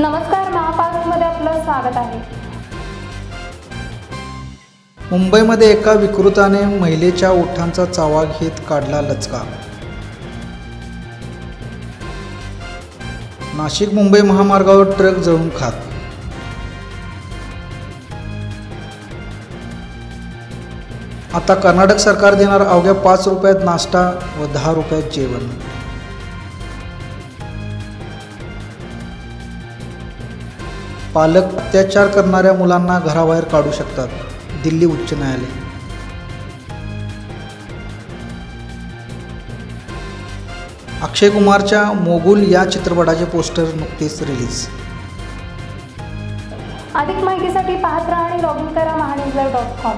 नमस्कार महापासमध्ये आपलं स्वागत आहे. मुंबईमध्ये एका विकृताने महिलेच्या ओठांचा चावा घेत काढला लचका. नाशिक मुंबई महामार्गावर ट्रक जळून खात आता कर्नाटक सरकार देणार अवघ्या पाच रुपयात नाश्ता व दहा रुपयात जेवण. पालक अत्याचार करणाऱ्या मुलांना घराबाहेर काढू शकतात दिल्ली उच्च न्यायालय. अक्षय कुमारच्या मोगुल या चित्रपटाचे पोस्टर नुकतेच रिलीज. अधिक माहितीसाठी पाहत राहा आणि लॉग इन करा महानिजर डॉट कॉम